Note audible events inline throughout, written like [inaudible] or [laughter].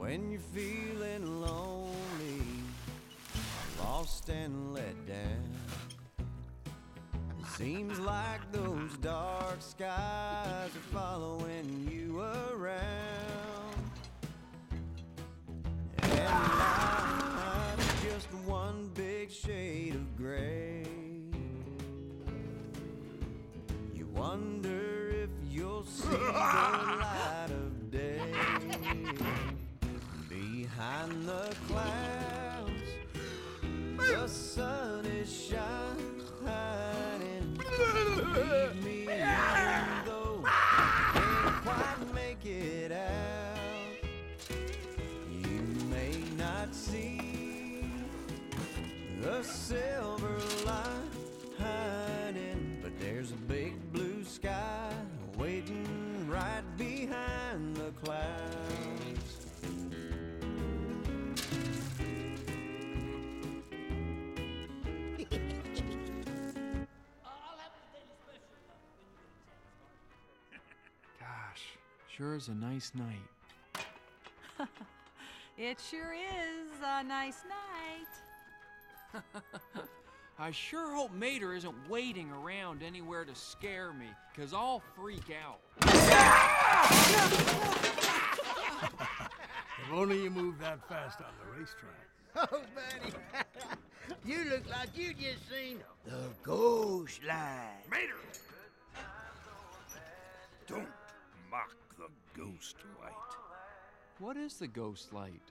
when you're feeling lonely, lost and let down. It seems like those dark skies are following you around. And life's just one big shade of gray. You wonder if you'll see the light behind the clouds. The sun sure is a nice night. [laughs] It sure is a nice night. [laughs] I sure hope Mater isn't waiting around anywhere to scare me, cause I'll freak out. [laughs] If only you moved that fast on the racetrack. Oh, buddy. you look like you just seen the ghost light. Mater! Don't mock the ghost light. What is the ghost light?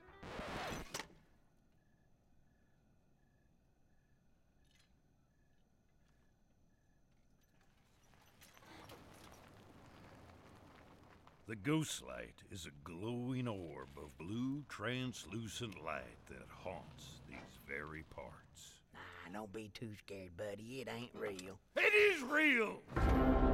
The ghost light is a glowing orb of blue, translucent light that haunts these very parts. Nah, don't be too scared, buddy. It ain't real. It is real!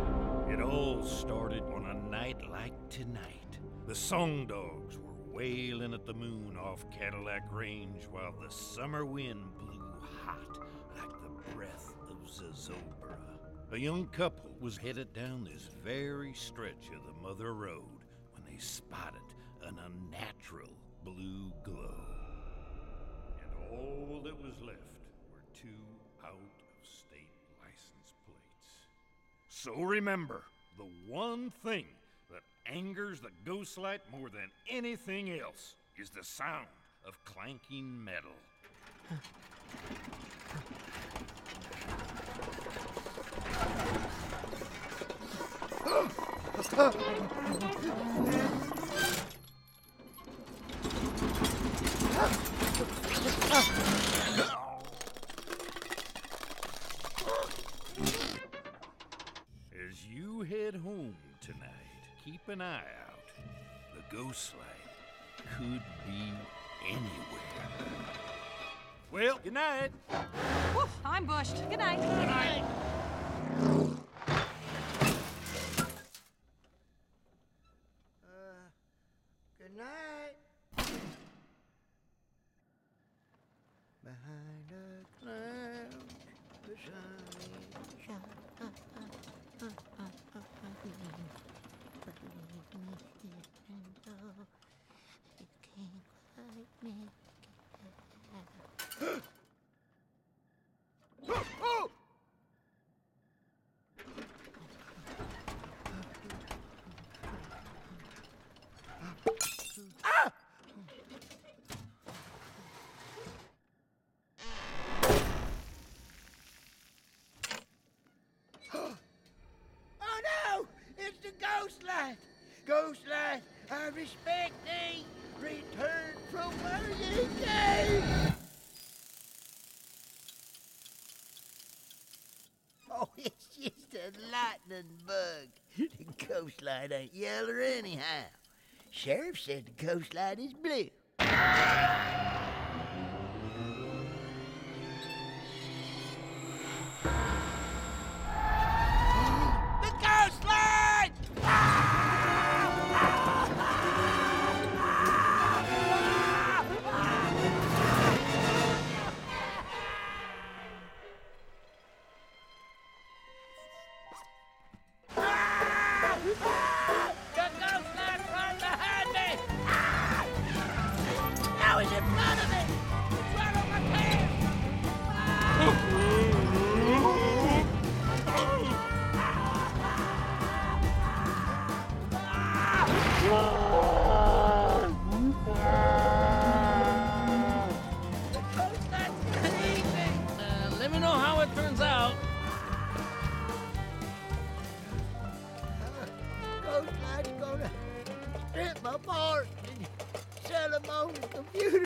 It all started on a night like tonight. The song dogs were wailing at the moon off Cadillac Range while the summer wind blew hot like the breath of Zozobra. A young couple was headed down this very stretch of the Mother Road when they spotted an unnatural blue glow. And all that was left were two So remember, the one thing that angers the ghost light more than anything else is the sound of clanking metal. [laughs] As you head home tonight, keep an eye out. The ghost light could be anywhere. Well, good night. Woof, I'm bushed. Good night. Good night. Uh, good night. Behind a cloud, the sun Oh no! It's the Oh, ghost light! Ghost light, I respect thee! Return from where you came! Oh, it's just a lightning bug. The ghost light ain't yeller anyhow. Sheriff said the ghost light is blue.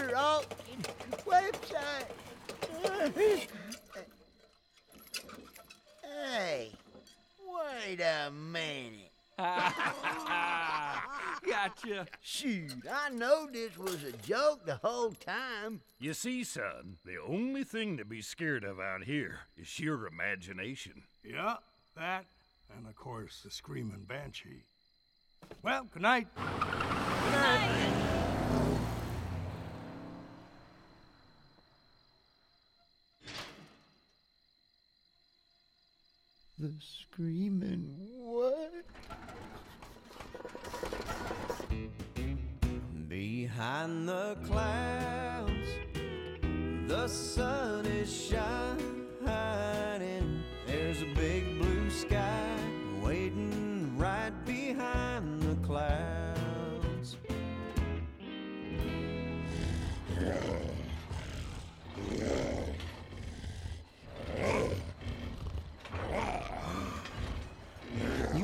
Computer auction website. hey, wait a minute. [laughs] Gotcha. Shoot, I know this was a joke the whole time. You see, son, the only thing to be scared of out here is your imagination. Yeah, that, and of course the screaming banshee. Well, good night. good night. The screaming what? Behind the clouds, the sun is shining. There's a big blue sky waiting right behind the clouds.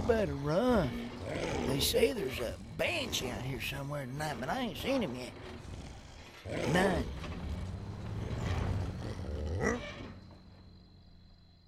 Better run. They say there's a banshee out here somewhere tonight, but I ain't seen him yet. Night.